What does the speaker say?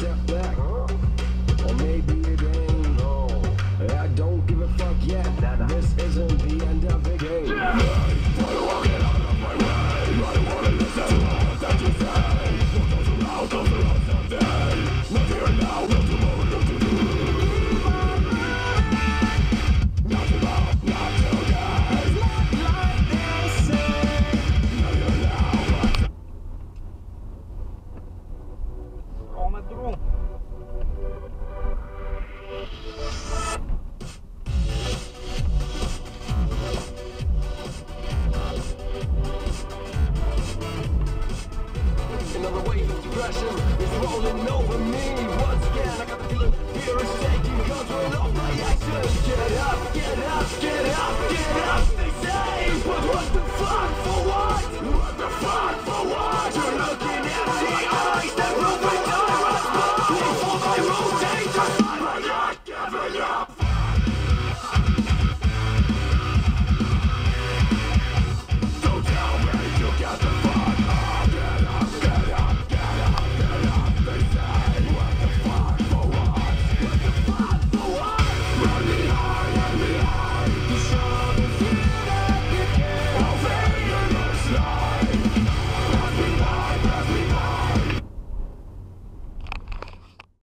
step back. Or maybe it ain't. I don't give a fuck yet. This isn't the end of the game. another wave of depression is rolling over me once again. I got the feeling fear is